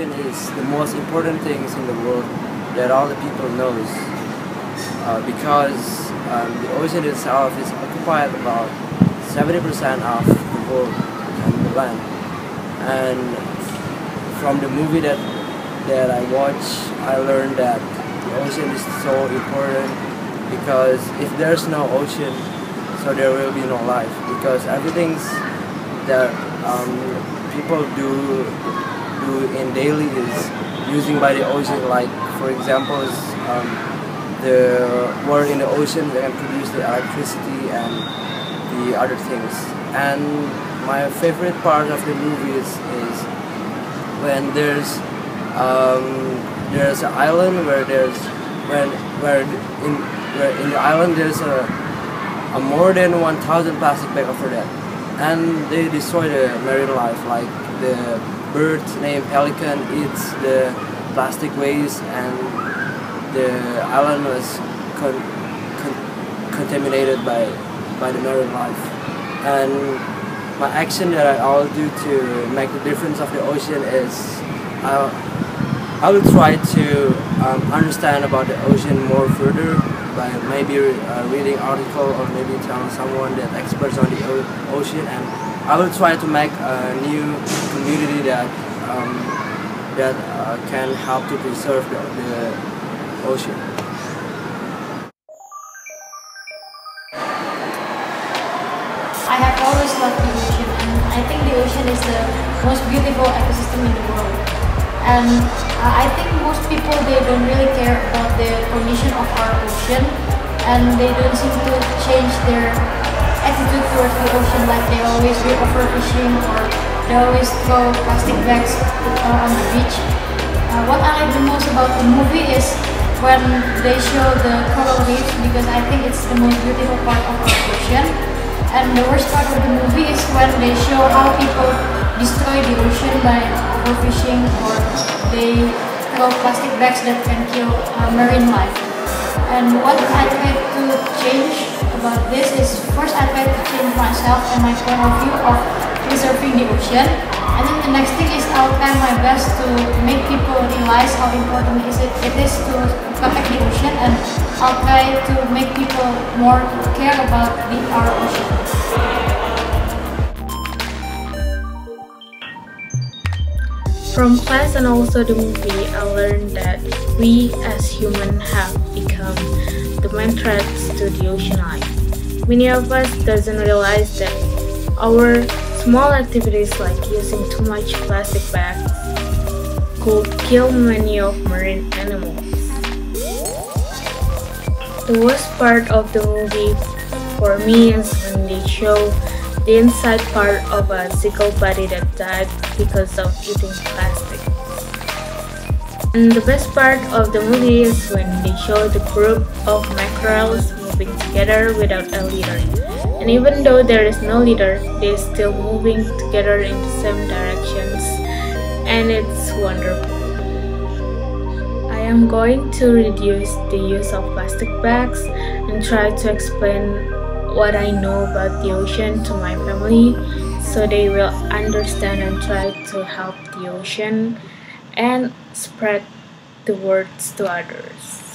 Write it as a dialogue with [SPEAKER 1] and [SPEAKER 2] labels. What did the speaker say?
[SPEAKER 1] ocean is the most important things in the world that all the people knows uh, because um, the ocean itself is occupied about 70% of the world and the land. And from the movie that that I watch, I learned that the ocean is so important because if there's no ocean so there will be no life because everything's that um, people do do in daily is using by the ocean like for example is, um, the water in the ocean can produce the electricity and the other things. And my favorite part of the movie is, is when there's um, there's an island where there's when where in where in the island there's a a more than 1,000 plastic bag over that, And they destroy the marine life, like the bird named pelican eats the plastic waste and the island was con con contaminated by, by the marine life. And my action that I will do to make the difference of the ocean is I'll, I will try to um, understand about the ocean more further by maybe uh, reading article or maybe telling someone that experts on the ocean and I will try to make a new community that um, that uh, can help to preserve the, the ocean.
[SPEAKER 2] I have always loved the ocean and I think the ocean is the most beautiful ecosystem in the world. And uh, I think most people, they don't really care about the condition of our ocean and they don't seem to change their attitude towards the ocean like they always go overfishing or they always throw plastic bags uh, on the beach. Uh, what I like the most about the movie is when they show the coral reefs because I think it's the most beautiful part of our ocean. And the worst part of the movie is when they show how people destroy the ocean by overfishing or they throw plastic bags that can kill uh, marine life. And what I try to change about this is first I try to change myself and my point of view of preserving the ocean. And then the next thing is I'll try my best to make people realize how important is it, it is to protect the ocean and I'll try to make people more care about the, our ocean.
[SPEAKER 3] From class and also the movie, I learned that we as humans have become the main threats to the ocean life. Many of us doesn't realize that our small activities like using too much plastic bags could kill many of marine animals. The worst part of the movie for me is when they show the inside part of a seagull body that died because of eating plastic. And the best part of the movie is when they show the group of mackerels together without a leader. And even though there is no leader, they're still moving together in the same directions. And it's wonderful. I am going to reduce the use of plastic bags and try to explain what I know about the ocean to my family so they will understand and try to help the ocean and spread the words to others.